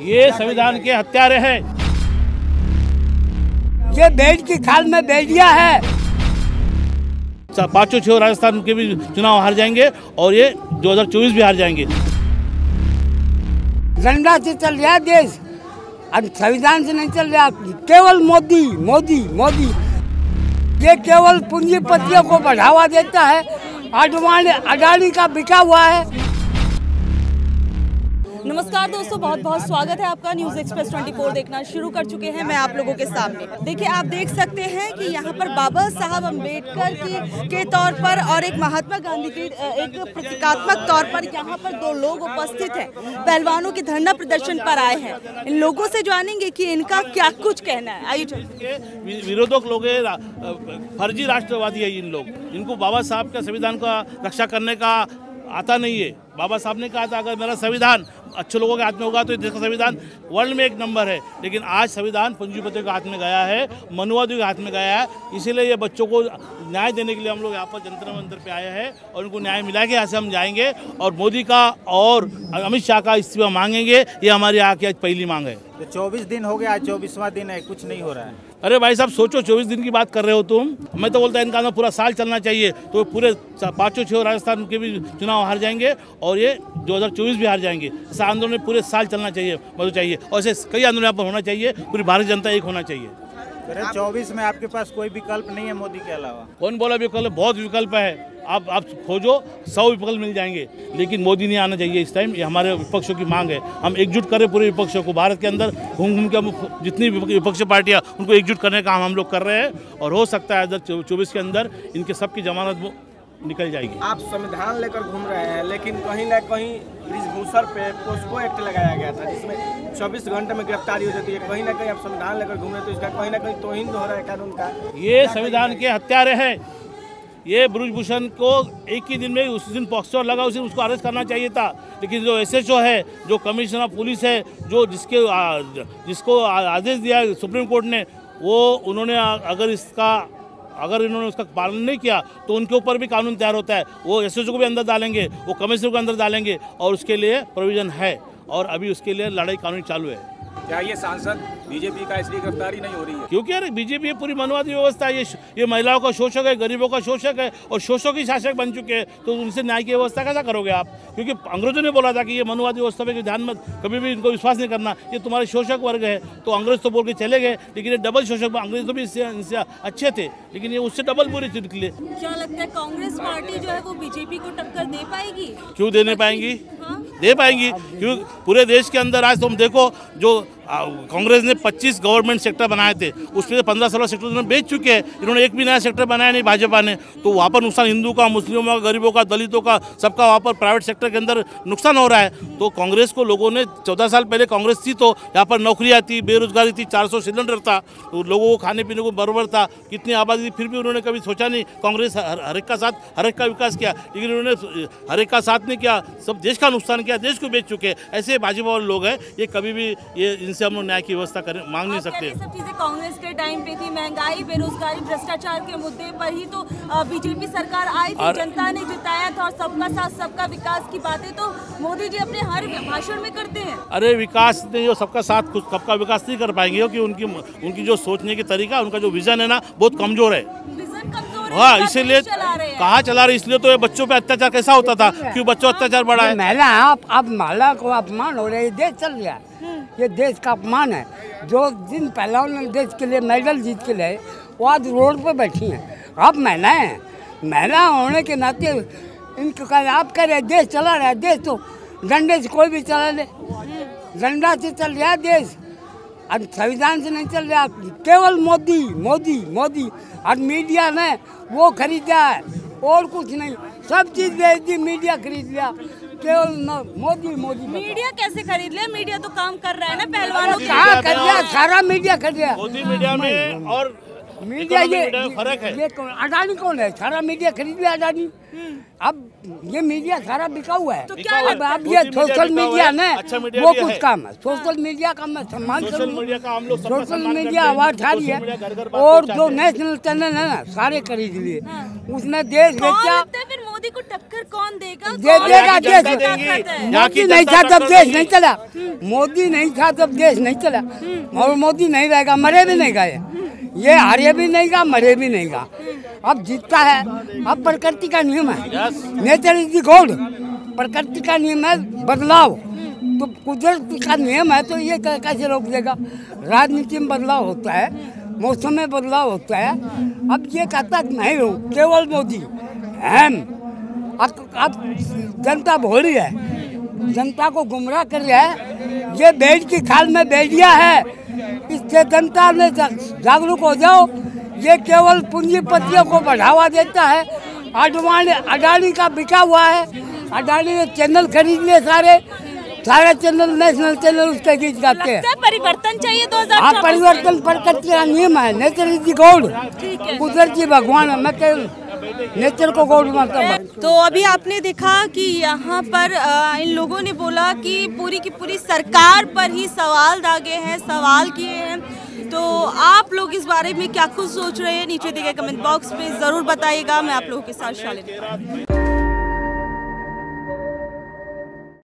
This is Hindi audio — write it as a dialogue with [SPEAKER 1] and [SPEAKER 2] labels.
[SPEAKER 1] ये संविधान के हत्यारे हैं।
[SPEAKER 2] ये बेड की खाल में बैठिया है।
[SPEAKER 1] पाँचों छह राजस्थान के भी चुनाव हार जाएँगे और ये 2024 भी हार जाएँगे।
[SPEAKER 2] झंडा से चल रहा है देश। अब संविधान से नहीं चल रहा। केवल मोदी मोदी मोदी। ये केवल पूंजीपतियों को बढ़ावा देता है। अडवाणी अडानी का बिका हुआ है।
[SPEAKER 3] नमस्कार दोस्तों, बहुत बहुत स्वागत है आपका न्यूज़ एक्सप्रेस 24 देखना शुरू कर चुके हैं मैं आप लोगों के सामने। देखिए, आप देख सकते हैं कि यहाँ पर बाबा साहब अंबेडकर की, के तौर पर और एक महात्मा गांधी के एक प्रतीकात्मक तौर पर यहाँ पर दो लोग उपस्थित हैं, पहलवानों के धरना प्रदर्शन पर आए हैं। इन लोगों से जानेंगे की इनका क्या कुछ कहना है।
[SPEAKER 1] के विरोधक लोग फर्जी राष्ट्रवादी है इन लोग। इनको बाबा साहब का संविधान का रक्षा करने का आता नहीं है। बाबा साहब ने कहा था, अगर मेरा संविधान अच्छे लोगों के हाथ में होगा तो देश का संविधान वर्ल्ड में एक नंबर है। लेकिन आज संविधान पूंजीपतियों के हाथ में गया है, मनुवादियों के हाथ में गया है। इसीलिए ये बच्चों को न्याय देने के लिए हम लोग यहाँ पर जंतर मंतर पे आए हैं और उनको न्याय मिला के यहाँ से हम जाएँगे और मोदी का और अमित शाह का इस्तीफा मांगेंगे। ये हमारी यहाँ की आज पहली मांग है।
[SPEAKER 4] तो 24 दिन हो गया, आज चौबीसवा दिन है, कुछ नहीं हो रहा है।
[SPEAKER 1] अरे भाई साहब सोचो चौबीस दिन की बात कर रहे हो तुम। मैं तो बोलता इनका ना पूरा साल चलना चाहिए। तो पूरे पाँचों छः राजस्थान के भी चुनाव हार जाएँगे और ये 2024 भी हार जाएँगे। ऐसा आंदोलन पूरे साल चलना चाहिए मतलब चाहिए। और ऐसे कई आंदोलन यहाँ पर होना चाहिए पूरी भारतीय जनता एक होना चाहिए।
[SPEAKER 4] चौबीस 24 में आपके पास कोई विकल्प नहीं है मोदी के अलावा।
[SPEAKER 1] कौन बोला विकल्प? बहुत विकल्प है। आप आप खोजो सौ विकल्प मिल जाएँगे। लेकिन मोदी नहीं आना चाहिए इस टाइम ये हमारे विपक्षों की मांग है। हम एकजुट करें पूरे विपक्षों को भारत के अंदर। घूम घूम के हम जितनी विपक्षी पार्टियाँ उनको एकजुट करने का काम हम लोग कर रहे हैं। और हो सकता है अंदर चौबीस के अंदर इनके सबकी जमानत निकल जाएगी।
[SPEAKER 5] आप संविधान लेकर घूम रहे हैं लेकिन कहीं ना कहीं ब्रिजभूषण पे पोस्को एक्ट लगाया गया था जिसमें 24 घंटे में गिरफ्तारी हो जाती है। कहीं ना कहीं आप संविधान लेकर घूम रहे तो इसका कहीं ना कहीं तोहिन हो रहा है कानून का।
[SPEAKER 1] ये संविधान के हत्यारे हैं। ये ब्रुजभूषण को एक ही दिन में उस दिन पॉक्सो लगा, उस दिन उसको अरेस्ट करना चाहिए था। लेकिन जो एसएचओ है, जो कमिश्नर ऑफ़ पुलिस है, जो जिसके जिसको आदेश दिया सुप्रीम कोर्ट ने, वो उन्होंने अगर इसका, अगर इन्होंने उसका पालन नहीं किया तो उनके ऊपर भी कानून तैयार होता है। वो एसएचओ को भी अंदर डालेंगे, वो कमिश्नर को अंदर डालेंगे और उसके लिए प्रोविज़न है। और अभी उसके लिए लड़ाई कानून चालू है।
[SPEAKER 5] क्या ये सांसद बीजेपी का इसलिए गिरफ्तारी नहीं हो रही है?
[SPEAKER 1] क्योंकि अरे बीजेपी ये पूरी मनवादी व्यवस्था है ये ये महिलाओं का शोषक है गरीबों का शोषक है और शोषक ही शासक बन चुके हैं। तो उनसे न्याय की व्यवस्था कैसा करोगे आप? क्योंकि अंग्रेज़ों ने बोला था कि ये मनवादी व्यवस्था पे ध्यान मत कभी भी इनको विश्वास नहीं करना। ये तुम्हारे शोषक वर्ग है तो अंग्रेज़ तो बोल के चले गए लेकिन ये डबल शोषक अंग्रेज़ तो भी इससे इनसे अच्छे थे लेकिन ये उससे डबल बुरे थे निकले
[SPEAKER 3] क्या लगता है कांग्रेस पार्टी जो है वो बीजेपी को टक्कर दे पाएगी?
[SPEAKER 1] क्यों देने पाएँगी?
[SPEAKER 3] हाँ?
[SPEAKER 1] दे पाएँगी क्यों? पूरे देश के अंदर आज तुम देखो जो कांग्रेस ने 25 गवर्नमेंट सेक्टर बनाए थे। उसमें से पंद्रह सोलह सेक्टर उन्होंने बेच चुके हैं। इन्होंने एक भी नया सेक्टर बनाया नहीं भाजपा ने। तो वहाँ पर नुकसान हिंदू का, मुस्लिमों का, गरीबों का, दलितों का, सबका वहाँ पर प्राइवेट सेक्टर के अंदर नुकसान हो रहा है। तो कांग्रेस को लोगों ने चौदह साल पहले कांग्रेस थी तो यहाँ पर नौकरियाँ थी, बेरोजगारी थी, चार सौ सिलेंडर था। तो लोगों को खाने पीने को बरबर था। कितनी आबादी थी, फिर भी उन्होंने कभी सोचा नहीं। कांग्रेस हर एक का साथ, हर एक का विकास किया। लेकिन उन्होंने हर एक का साथ नहीं किया। सब देश का नुकसान किया, देश को बेच चुके ऐसे भाजपा वाले लोग हैं। ये कभी भी ये इनसे हम लोग न्याय की व्यवस्था करें मांग नहीं सकते।
[SPEAKER 3] सब चीज़ें कांग्रेस के टाइम पे थी महँगाई बेरोजगारी भ्रष्टाचार के मुद्दे पर ही तो बीजेपी सरकार आई थी जनता ने जिताया था और सबका साथ सबका विकास की बातें तो मोदी जी अपने हर भाषण में करते हैं।
[SPEAKER 1] अरे विकास ने जो सबका साथ कुछ सबका विकास नहीं कर पाएँगे क्योंकि उनकी उनकी जो सोचने की तरीका उनका जो विजन है ना बहुत कमज़ोर है।
[SPEAKER 3] विजन कमज़ोर है
[SPEAKER 1] इसीलिए
[SPEAKER 3] देश चला रहे हैं।
[SPEAKER 1] कहाँ चला रहे इसलिए तो ये बच्चों पे अत्याचार कैसा होता था क्यों बच्चों अत्याचार बढ़ा है?
[SPEAKER 2] महिला आप अब महिला को अपमान हो रहा है देश चल रहा है ये देश का अपमान है। जो दिन पहलवान ने देश के लिए मेडल जीत के लिए वो आज रोड पर बैठी हैं। आप महिलाएँ हैं। महिला होने के नाते इनको कह आप कह रहे देश चला रहा है। देश तो डंडे से कोई भी चला ले। डंडा से चल रहा है देश। अब संविधान से नहीं चल रहा केवल मोदी मोदी मोदी। और मीडिया ने वो खरीदा है और कुछ नहीं। सब चीज़ बेच दी मीडिया खरीद लिया। केवल मोदी मोदी
[SPEAKER 3] मीडिया कैसे खरीद लिया मीडिया तो काम कर रहा है ना पहलवानों का
[SPEAKER 2] कर दिया सारा मीडिया खरीद लिया
[SPEAKER 1] मोदी मीडिया में और
[SPEAKER 2] मीडिया ये
[SPEAKER 1] फ़र्क है।
[SPEAKER 2] ये कौन अडानी कौन है? सारा मीडिया खरीद लिया अडानी अब ये मीडिया सारा बिका हुआ है।
[SPEAKER 3] तो क्या
[SPEAKER 2] अब
[SPEAKER 3] है?
[SPEAKER 2] अब ये सोशल मीडिया ने
[SPEAKER 1] अच्छा
[SPEAKER 2] वो कुछ
[SPEAKER 1] है।
[SPEAKER 2] काम है। सोशल मीडिया का मैं सम्मान
[SPEAKER 1] सोशल मीडिया का हम लोग सबका
[SPEAKER 2] सोशल मीडिया आवाज़ उठा रही है। और जो नेशनल चैनल है ना सारे खरीद लिए। उसने देश बेचा
[SPEAKER 3] है मोदी को टक्कर कौन देगा?
[SPEAKER 2] दे देगा देश
[SPEAKER 3] है?
[SPEAKER 2] मोदी नहीं था तब देश
[SPEAKER 1] नहीं।
[SPEAKER 2] नहीं चला। मोदी नहीं था तब देश नहीं चला। और मोदी नहीं रहेगा मरे भी नहीं गए। ये हारे भी नहीं गा मरे भी नहीं गा अब जीतता है। अब प्रकृति का नियम है। नेचर इज़ द गॉड प्रकृति का नियम है बदलाव। तो कुदरत का नियम है तो ये कैसे रोक देगा? राजनीति में बदलाव होता है मौसम में बदलाव होता है। अब ये कहता नहीं हो केवल मोदी। हम अब अब जनता भोली है। जनता को गुमराह कर रहा है। ये बेड की खाल में बेडिया है। इससे जनता ने जागरूक हो जाओ ये केवल पूंजीपतियों को बढ़ावा देता है। अडवाणी अडानी का बिका हुआ है। अडानी ने चैनल खरीद लिए सारे। सारे चैनल नेशनल चैनल उसके गीत गाते हैं।
[SPEAKER 3] परिवर्तन चाहिए दो
[SPEAKER 2] हाँ परिवर्तन प्रकृति का नियम है। नेचर इज़ दी गॉड कुदरती भगवान है। मैं नेचर को गोल्ड है।
[SPEAKER 3] तो अभी आपने देखा कि यहाँ पर इन लोगों ने बोला कि पूरी की पूरी सरकार पर ही सवाल दागे हैं, सवाल किए हैं। तो आप लोग इस बारे में क्या कुछ सोच रहे हैं? नीचे दिए गए कमेंट बॉक्स में ज़रूर बताइएगा। मैं आप लोगों के साथ शालिनी।